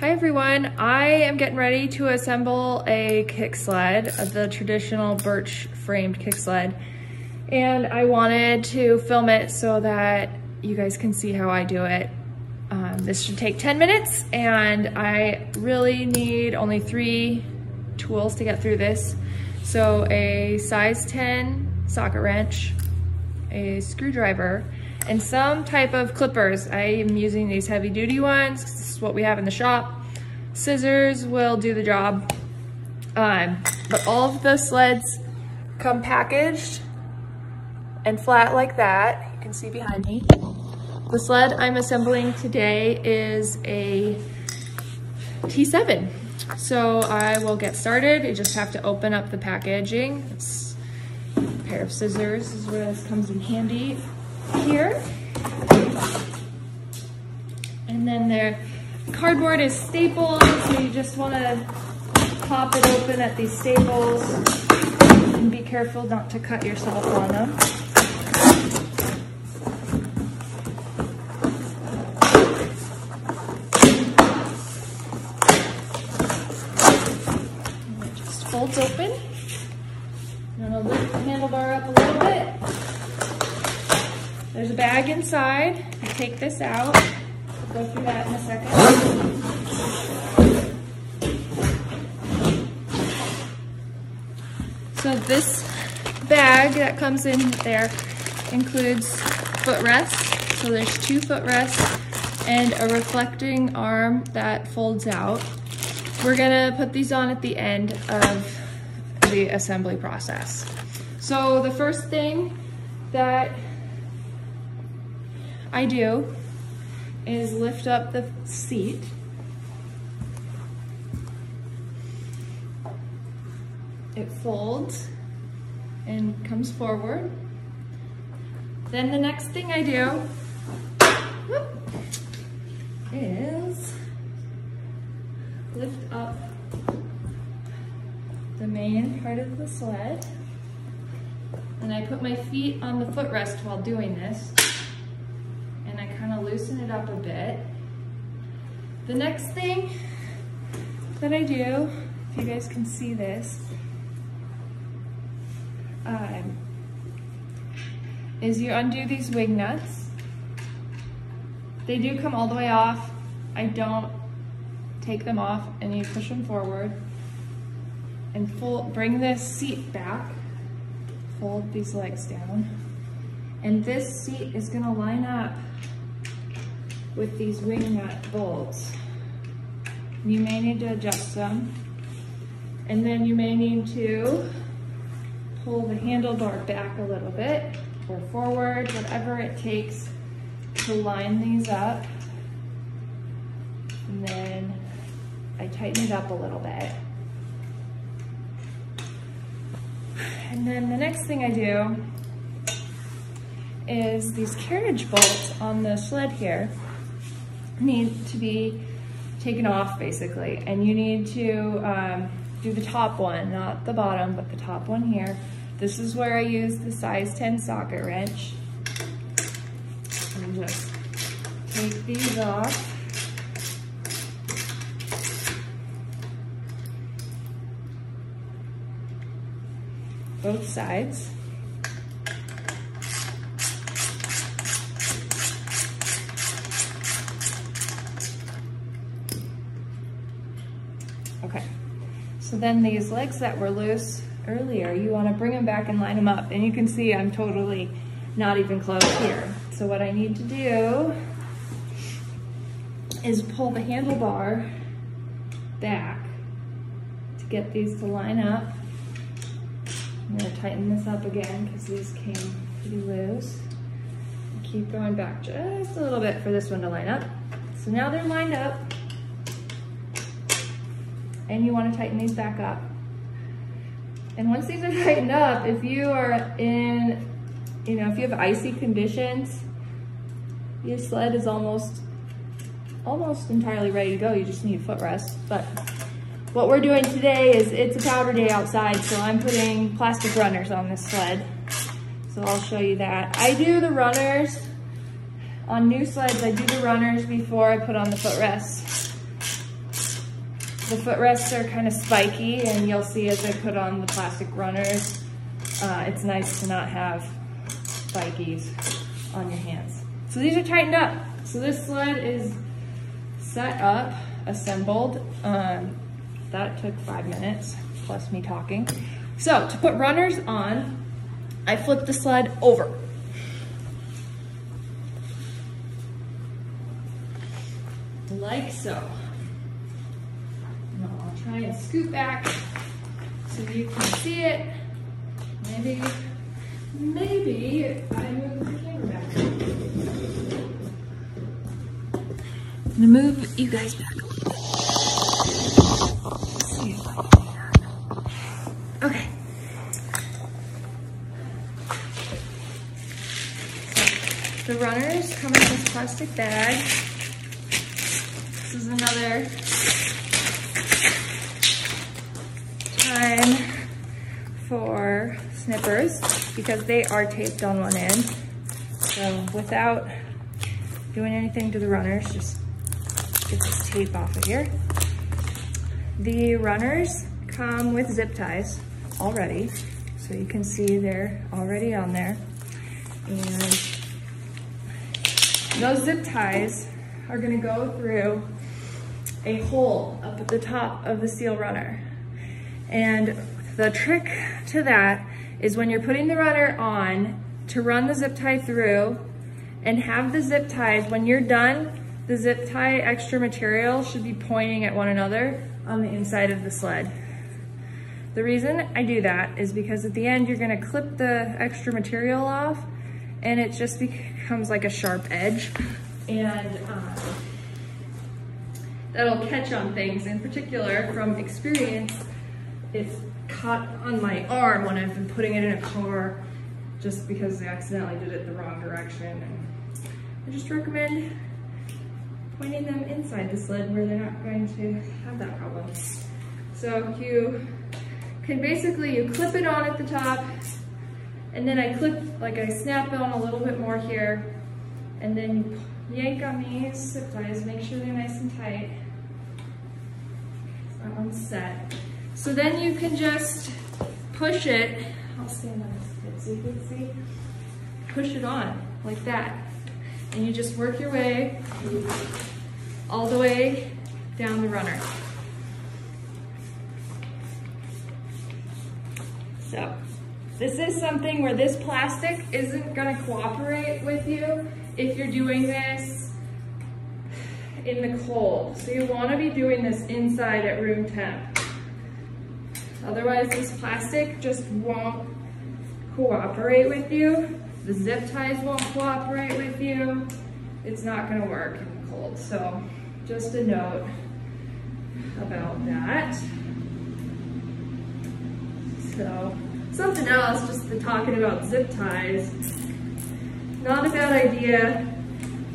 Hi everyone, I am getting ready to assemble a kick sled, uh, the traditional birch framed kick sled. And I wanted to film it so that you guys can see how I do it. Um, this should take 10 minutes and I really need only three tools to get through this. So a size 10 socket wrench, a screwdriver, and some type of clippers. I am using these heavy duty ones. This is what we have in the shop. Scissors will do the job. Um, but all of the sleds come packaged and flat like that. You can see behind me. The sled I'm assembling today is a T7. So I will get started. You just have to open up the packaging. It's a pair of scissors is where this comes in handy here. And then their cardboard is stapled, so you just want to pop it open at these staples and be careful not to cut yourself on them. Inside. Take this out. We'll go through that in a second. So this bag that comes in there includes footrests. So there's two footrests and a reflecting arm that folds out. We're gonna put these on at the end of the assembly process. So the first thing that I do is lift up the seat. It folds and comes forward. Then the next thing I do is lift up the main part of the sled. And I put my feet on the footrest while doing this loosen it up a bit. The next thing that I do, if you guys can see this, um, is you undo these wing nuts. They do come all the way off. I don't take them off and you push them forward and fold, bring this seat back, fold these legs down. And this seat is gonna line up with these wing nut bolts. You may need to adjust them. And then you may need to pull the handlebar back a little bit or forward, whatever it takes to line these up. And then I tighten it up a little bit. And then the next thing I do is these carriage bolts on the sled here need to be taken off basically. And you need to um, do the top one, not the bottom, but the top one here. This is where I use the size 10 socket wrench. And just take these off. Both sides. Okay, so then these legs that were loose earlier, you wanna bring them back and line them up. And you can see I'm totally not even close here. So what I need to do is pull the handlebar back to get these to line up. I'm gonna tighten this up again because these came pretty loose. Keep going back just a little bit for this one to line up. So now they're lined up and you wanna tighten these back up. And once these are tightened up, if you are in, you know, if you have icy conditions, your sled is almost, almost entirely ready to go. You just need footrest. But what we're doing today is it's a powder day outside, so I'm putting plastic runners on this sled. So I'll show you that. I do the runners On new sleds, I do the runners before I put on the footrest. The footrests are kind of spiky and you'll see as I put on the plastic runners, uh, it's nice to not have spikies on your hands. So these are tightened up. So this sled is set up, assembled. Um, that took five minutes, plus me talking. So to put runners on, I flip the sled over. Like so. Try and scoot back so you can see it. Maybe, maybe I move the camera back. I'm gonna move you guys back a little bit. Okay. The runners come in this plastic bag. This is another time for snippers because they are taped on one end. So without doing anything to the runners, just get this tape off of here. The runners come with zip ties already. So you can see they're already on there. And those zip ties are gonna go through a hole up at the top of the steel runner. And the trick to that is when you're putting the runner on to run the zip tie through and have the zip ties, when you're done, the zip tie extra material should be pointing at one another on the inside of the sled. The reason I do that is because at the end you're gonna clip the extra material off and it just becomes like a sharp edge and um, that'll catch on things. In particular, from experience, it's caught on my arm when I've been putting it in a car just because I accidentally did it the wrong direction. And I just recommend pointing them inside the sled where they're not going to have that problem. So you can basically, you clip it on at the top and then I clip, like I snap it on a little bit more here and then yank on these zip ties, make sure they're nice and tight. That one's set. So then you can just push it, I'll stand on this bit so you can see, push it on like that. And you just work your way all the way down the runner. So this is something where this plastic isn't gonna cooperate with you if you're doing this in the cold. So you wanna be doing this inside at room temp. Otherwise, this plastic just won't cooperate with you. The zip ties won't cooperate with you. It's not gonna work in the cold. So just a note about that. So something else, just the talking about zip ties. Not a bad idea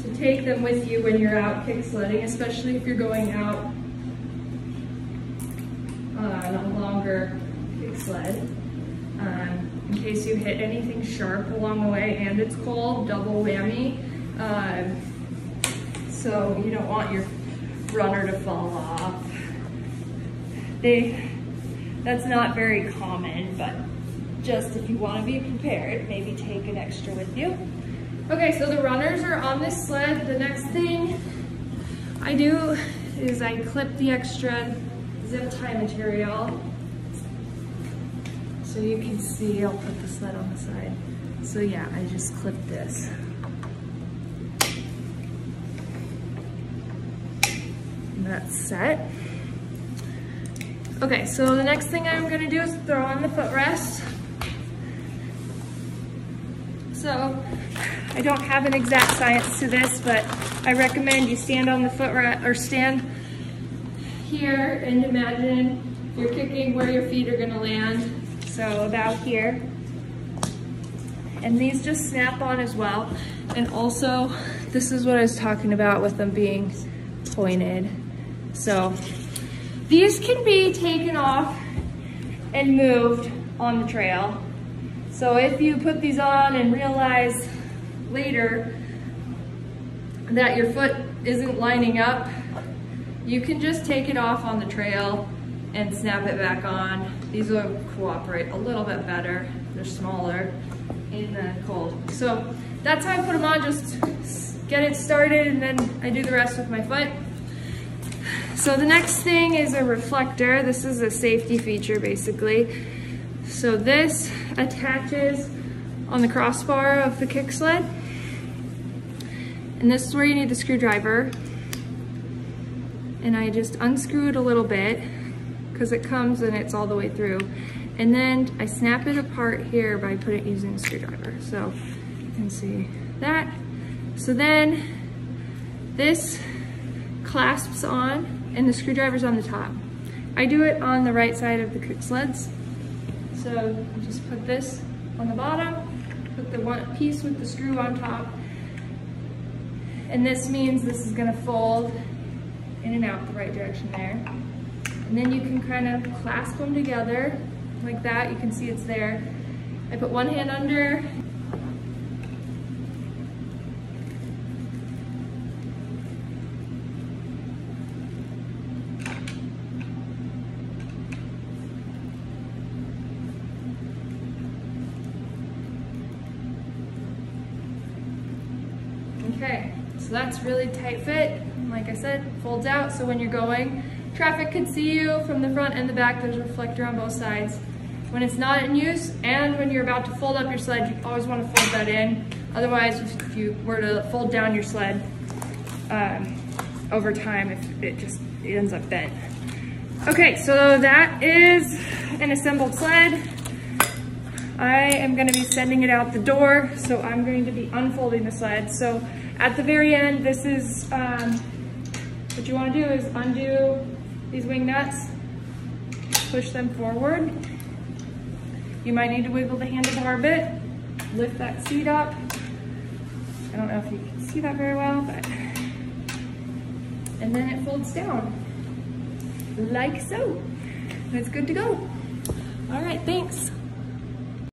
to take them with you when you're out kick sledding, especially if you're going out on a longer sled. Um, in case you hit anything sharp along the way and it's cold, double whammy. Um, so you don't want your runner to fall off. They, that's not very common, but just if you want to be prepared, maybe take an extra with you. Okay, so the runners are on this sled. The next thing I do is I clip the extra zip tie material. So you can see, I'll put the sled on the side. So yeah, I just clipped this. And that's set. Okay, so the next thing I'm gonna do is throw on the footrest. So I don't have an exact science to this, but I recommend you stand on the footrest or stand here and imagine you're kicking where your feet are gonna land. So about here. And these just snap on as well. And also, this is what I was talking about with them being pointed. So these can be taken off and moved on the trail. So if you put these on and realize later that your foot isn't lining up, you can just take it off on the trail and snap it back on. These will cooperate a little bit better. They're smaller in the cold. So that's how I put them on, just get it started and then I do the rest with my foot. So the next thing is a reflector. This is a safety feature basically. So this attaches on the crossbar of the kick sled. And this is where you need the screwdriver. And I just unscrew it a little bit because it comes and it's all the way through. And then I snap it apart here by putting it using a screwdriver. So you can see that. So then this clasps on and the screwdriver's on the top. I do it on the right side of the kick sleds. So just put this on the bottom, put the one piece with the screw on top, and this means this is gonna fold in and out the right direction there. And then you can kind of clasp them together like that. You can see it's there. I put one hand under Okay, so that's really tight fit. Like I said, folds out, so when you're going, traffic can see you from the front and the back. There's a reflector on both sides. When it's not in use, and when you're about to fold up your sled, you always want to fold that in. Otherwise, if you were to fold down your sled um, over time, if it just it ends up bent. Okay, so that is an assembled sled. I am gonna be sending it out the door, so I'm going to be unfolding the sled. So at the very end, this is, um, what you wanna do is undo these wing nuts, push them forward. You might need to wiggle the handlebar a bit, lift that seat up. I don't know if you can see that very well, but, and then it folds down, like so. And it's good to go. All right, thanks.